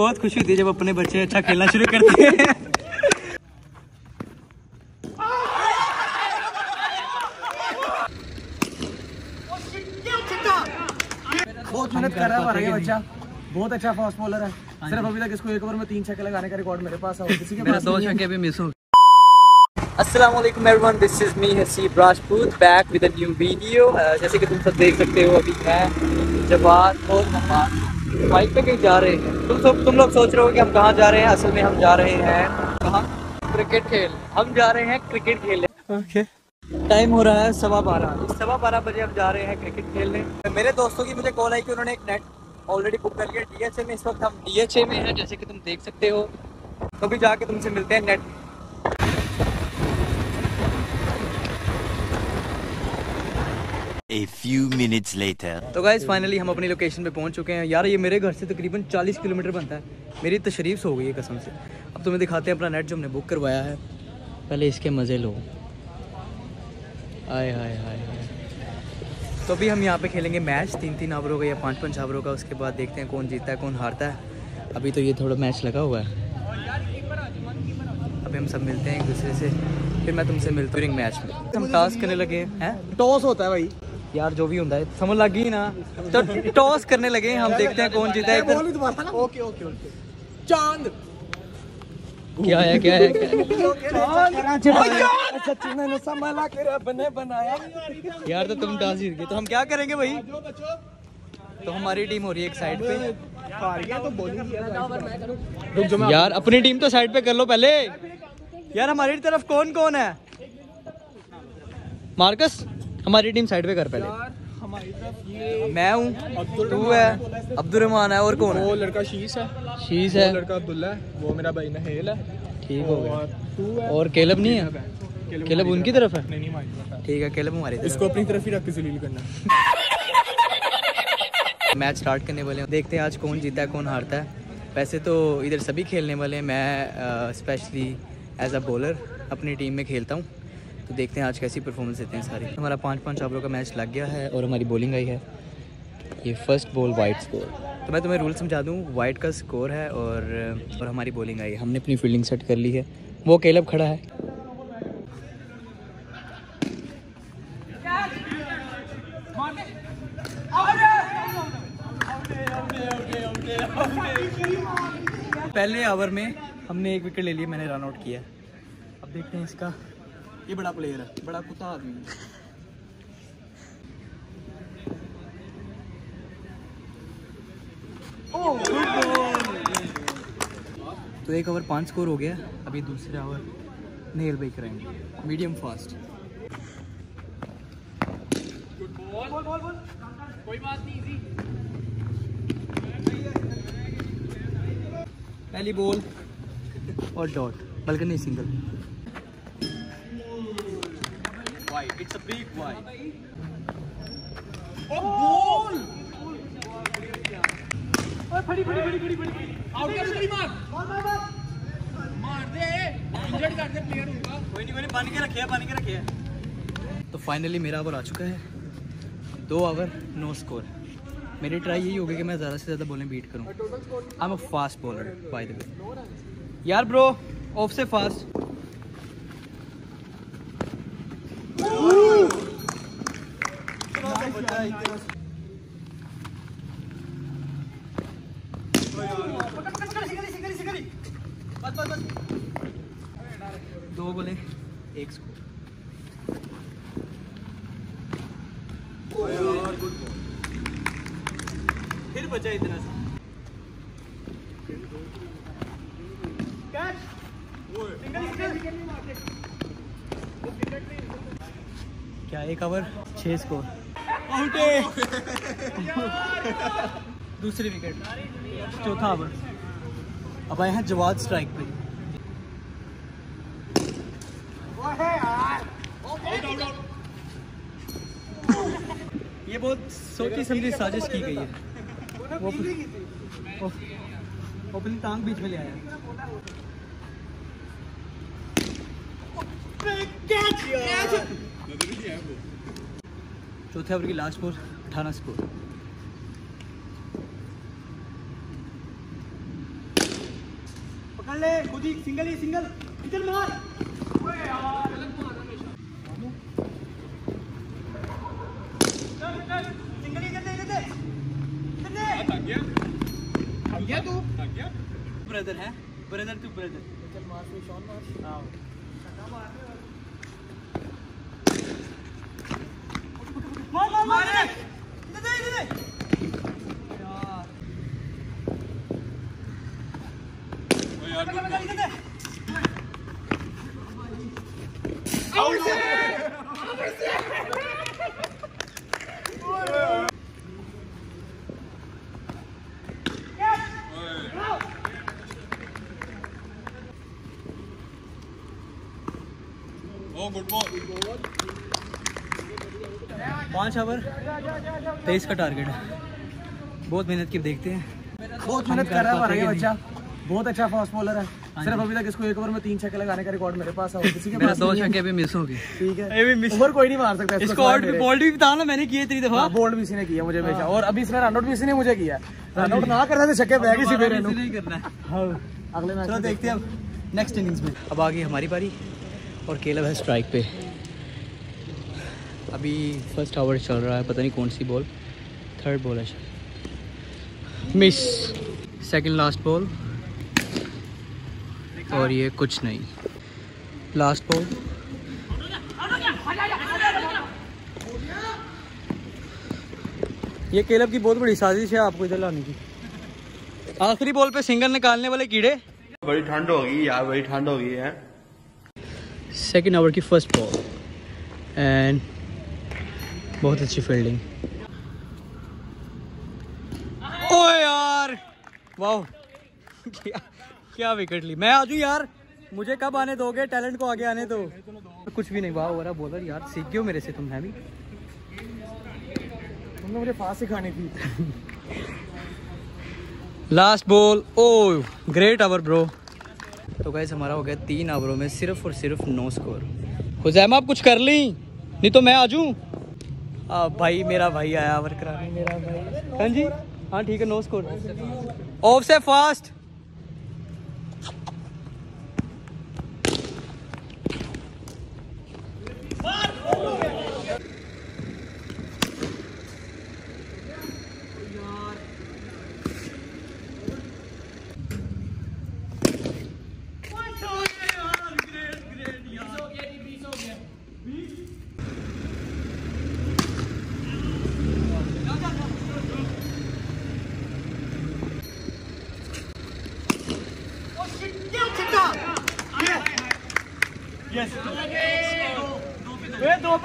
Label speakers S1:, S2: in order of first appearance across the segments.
S1: बहुत खुशी होती है जब अपने बच्चे अच्छा खेलना शुरू करते हैं।
S2: बहुत मेहनत कर रहा है हमारा बच्चा। बहुत अच्छा फास्ट बॉलर है। सिर्फ़ अभी तक इसको एक ओवर में तीन छक्के लगाने का रिकॉर्ड मेरे पास है किसी के पास
S1: दो छक्के भी मिस हो अस्सलाम वालेकुम everyone this is me Haseeb Rajput back with a new video जैसे कि तुम सब देख सकते हो अभी मैं जवाद और मोहम्मद बाइक पे कहीं जा रहे हैं। तुम सब तुम लोग सोच रहे हो कि हम कहाँ जा रहे हैं? असल में हम जा रहे हैं कहाँ? क्रिकेट खेल। हम जा रहे हैं क्रिकेट खेलने।
S2: ओके
S1: टाइम हो रहा है सवा बारह। इस सवा बारह बजे हम जा रहे हैं क्रिकेट खेलने। मेरे दोस्तों की मुझे कॉल आई कि उन्होंने एक नेट ऑलरेडी बुक कर लिया। डीएचए में इस वक्त हम डीएचए में हैं जैसे कि तुम देख सकते हो। तो भी जाके तुमसे मिलते हैं net
S3: A few minutes later.
S1: तो गाइज़ फाइनली हम अपनी लोकेशन पे पहुँच चुके हैं। यार ये मेरे घर से तकरीबन 40 किलोमीटर बनता है। मेरी तशरीफ़ हो गई है कसम से। अब तुम्हें दिखाते हैं अपना नेट जो हमने बुक करवाया है। पहले इसके मज़े लो। आय हाय हाय हाय तो अभी हम यहाँ पे खेलेंगे मैच तीन तीन आवरों का या पाँच पाँच आवरों का उसके बाद देखते हैं कौन जीतता है कौन हारता है। अभी तो ये थोड़ा मैच लगा हुआ है। अभी हम सब मिलते हैं एक दूसरे से। फिर मैं तुमसे मिलता हूँ मैच में। हम टास्क करने लगे हैं।
S2: टॉस होता है भाई।
S1: यार जो भी ਹੁੰਦਾ है समझ लग गई ना तो टॉस करने लगे हम देखते हैं कौन जीता है
S2: बॉल भी दोबारा ना ओके ओके ओके चाँद
S1: क्या है क्या है है? यार तो तुम टॉस जीत गए तो हम क्या करेंगे भाई तो हमारी टीम हो रही है एक साइड पे
S2: तो बॉलिंग
S1: यार अपनी टीम तो साइड पे कर लो पहले यार हमारी तरफ़ कौन कौन है मार्कस हमारी टीम साइड पे कर पहले।
S2: हमारी तरफ़ ये
S1: मैं हूँ तू है अब्दुल रहमान है और कौन है?
S2: वो लड़का शीश है।
S1: शीश है।
S2: लड़का अब्दुल्ला है वो मेरा भाई नहेल है।
S1: ठीक हो गया।
S2: और तू है।
S1: और केलब नहीं है?
S2: केलब
S1: उनकी तरफ़ है।
S2: नहीं नहीं हमारी तरफ़ है।
S1: ठीक है केलब हमारी
S2: इसको अपनी तरफ़ ही रख के जलील करना।
S1: मैच स्टार्ट करने वाले हैं। देखते हैं आज कौन जीता है कौन हारता है। वैसे तो इधर सभी खेलने वाले हैं। मैं स्पेशली एज अ बॉलर अपनी टीम में खेलता हूँ। तो देखते हैं आज कैसी परफॉर्मेंस देते हैं सारी। हमारा पाँच पाँच ओवरों का मैच लग गया है और हमारी बॉलिंग आई है। ये फ़र्स्ट बॉल वाइट स्कोर तो मैं तुम्हें रूल समझा दूँ वाइट का स्कोर है और और हमारी बॉलिंग आई है। हमने अपनी फील्डिंग सेट कर ली है। वो केलब खड़ा है। पहले ओवर में हमने एक विकेट ले लिया मैंने रन आउट किया। अब देखते हैं इसका ये बड़ा प्लेयर है बड़ा कुत्ता आदमी है। तो एक ओवर पाँच स्कोर हो गया अभी दूसरा ओवर नेल भाई कराएँगे मीडियम फास्ट पहली बॉल और डॉट बल्कि नहीं single wide it's a big wide कोई नहीं कोई नहीं बन के रखे बन के रखे तो फाइनली मेरा ओवर आ चुका है। दो ओवर नो स्कोर मेरी ट्राई यही होगी कि मैं ज़्यादा से ज़्यादा बॉलें बीट करूँ। I am a fast bowler by the way यार ब्रो ऑफ़ से फास्ट दो बोले एक स्कोर फिर बचा इतना सा। क्या एक ओवर छह स्कोर दूसरी विकेट चौथा ओवर अब आए हैं जवाद स्ट्राइक पे। ये बहुत सोची समझी साजिश की गई है। वो अपनी टांग बीच में ले आया। चौथे ओवर की लास्ट स्कोर अठारह स्कोर कर ले खुद ही सिंगल ही सिंगल इधर मार. सिंगल ही कर ले इधर इधर गया. तू? ब्रदर है ब्रदर टू ब्रदर मार मार मार इधर दे इधर दे यार इधर दे पाँच ओवर तेईस का टारगेट है। बहुत मेहनत की देखते हैं।
S2: बहुत मेहनत कर रहा है हमारा बच्चा। बहुत अच्छा फास्ट बॉलर है। सिर्फ़ अभी तक इसको एक ओवर में तीन छक्के लगाने का रिकॉर्ड मेरे पास है और किसी के पास
S1: दो
S2: है।
S1: छक्के भी मिस हो गए।
S2: ठीक
S1: ये भी
S2: ओवर कोई नहीं मार सकता
S1: इसको आउट बोल्ड भी बता ना मैंने किए इतनी दफ़ा।
S2: बोल्ड भी इसी ने किया मुझे हमेशा। और अभी इसने रन आउट भी इसी ने मुझे किया। रन आउट ना करना तो छक्के बैग इसी मेरे
S1: नहीं करना हाँ,
S2: अगले मैच
S1: चलो देखते हैं अब नेक्स्ट इनिंग्स में। अब आ गई हमारी बारी और केलव है स्ट्राइक पे। अभी फ़र्स्ट ओवर चल रहा है पता नहीं कौन सी बॉल थर्ड बॉल है मिस सेकंड लास्ट बॉल और ये कुछ नहीं। लास्ट बॉल ये केलब की बहुत बड़ी साजिश है आपको इधर लाने की। आखिरी बॉल पे सिंगल निकालने वाले कीड़े।
S4: बड़ी ठंड हो गई यार बड़ी ठंड हो गई है।
S1: सेकेंड ओवर की फ़र्स्ट बॉल एंड बहुत अच्छी फील्डिंग ओ यार! वाह क्या? क्या विकेट ली? मैं आजू यार, मुझे कब आने दोगे? टैलेंट को आगे आने दो। कुछ भी नहीं, वाह हो रहा बॉलर यार, सीख हो मेरे से तुम, है भी?
S2: तुमने मुझे फास्ट सिखानी थी।
S1: Last ball oh great over bro तो गैस हमारा हो गया तीन ओवरों में सिर्फ़ और सिर्फ़ नो स्कोर हुजैमा, आप कुछ कर ली? नहीं तो मैं आ जाऊँ? भाई, मेरा भाई आया ओवर कराने मेरा भाई हाँ जी? हाँ ठीक है, नो स्कोर ऑफ़ से फास्ट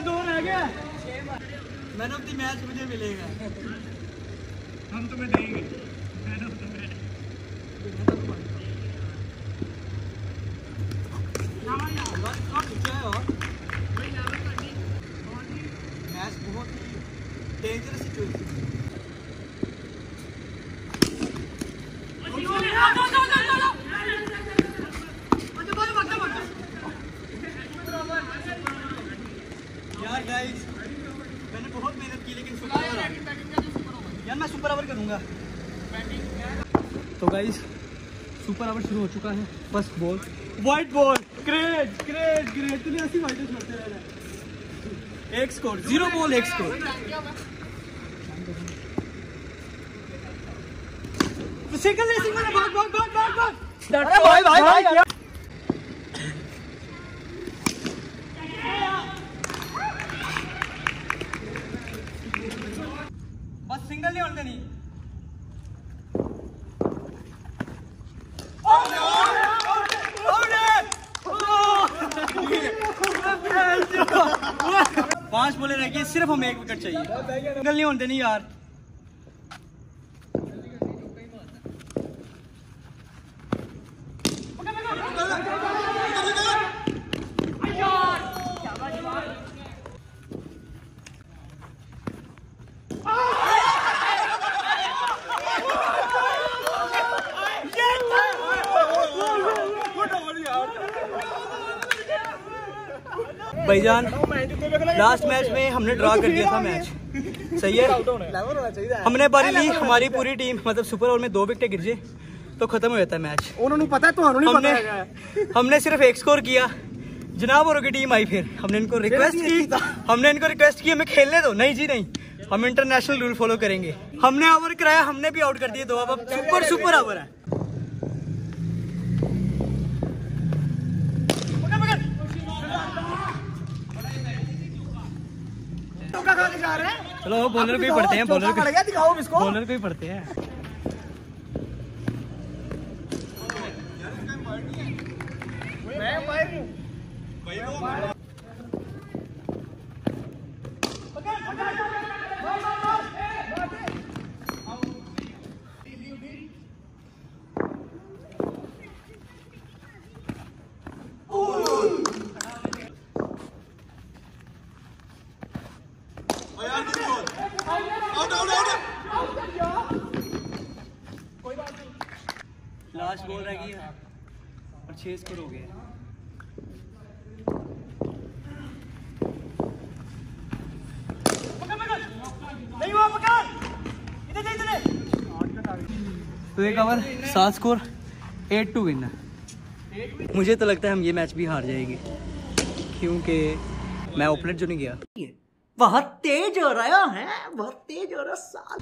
S1: दो दो रह गया। मैन ऑफ़ द मैच मुझे मिलेगा। हम तुम्हें देंगे मैच बहुत ही डेंजरस सिचुएशन गाइस मैंने बहुत मेहनत की लेकिन सुपर ओवर यार मैं सुपर ओवर करूँगा। तो गाइस सुपर ओवर शुरू हो चुका है। First ball wide ball great great great तूने ऐसी वाइट छोड़ते रहना एक स्कोर ज़ीरो बॉल एक स्कोर सिंगल सिंगल है भाग भाग भाग भाग भाग। अरे भाई भाई भाई सिंगल नहीं होने पाँच बोले रह गए सिर्फ़ हमें एक विकेट चाहिए सिंगल नहीं होने नहीं यार भाईजान लास्ट मैच में हमने ड्रा कर दिया था मैच सही है? हमने पारी ली हमारी पूरी टीम मतलब सुपर ओवर में दो विकेट गिर जाए तो खत्म हो जाता है मैच
S2: उन्होंने पता तो
S1: हमने हमने सिर्फ़ एक स्कोर किया। जनाब और की टीम आई फिर। हमने इनको रिक्वेस्ट की हमने इनको रिक्वेस्ट की हमें खेलने दो। नहीं जी नहीं। हम इंटरनेशनल रूल फॉलो करेंगे। हमने ओवर कराया हमने भी आउट कर दिए दो अब सुपर सुपर ओवर है।
S2: यार।
S1: चलो बॉलर पे पढ़ते हैं बॉलर
S2: पे दिखाओ इसको
S1: बॉलर पे पढ़ते हैं। मैं लास्ट बॉल रह गई है। और छह स्कोर हो गए तो एक ओवर सात स्कोर एट टू विन मुझे तो लगता है हम ये मैच भी हार जाएँगे। क्योंकि मैं ओपनर जो नहीं गया। बहुत तेज हो रहा है बहुत तेज हो रहा साल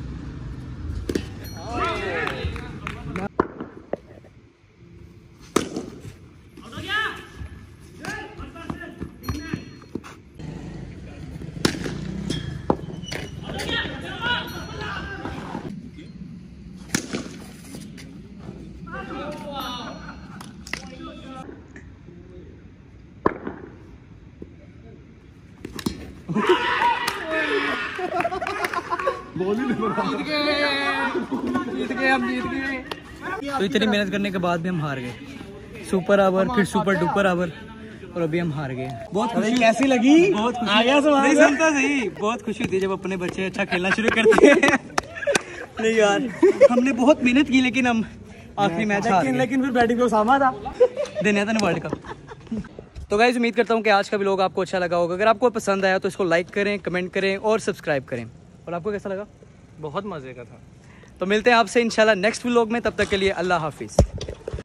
S1: तो इतनी मेहनत करने के बाद भी हम हार गए। सुपर ओवर फिर सुपर डुपर ओवर और अभी हम हार गए। बहुत खुशी।
S2: कैसी लगी?
S1: बहुत खुशी।
S2: आ गया
S1: नहीं सुनता सही। बहुत खुशी होती है जब अपने बच्चे अच्छा खेलना शुरू करते हैं। नहीं यार हमने बहुत मेहनत की लेकिन हम आखिरी मैच हार
S2: लेकिन
S1: गए।
S2: लेकिन फिर बैटिंग को सामा था।
S1: देने था वर्ल्ड कप तो गाइज़ उम्मीद करता हूँ कि आज का भी लोग आपको अच्छा लगा होगा। अगर आपको पसंद आया तो इसको लाइक करें कमेंट करें और सब्सक्राइब करें। और आपको कैसा लगा?
S2: बहुत मज़े का था।
S1: तो मिलते हैं आपसे, इंशाल्लाह नेक्स्ट व्लॉग में। तब तक के लिए अल्लाह हाफिज़।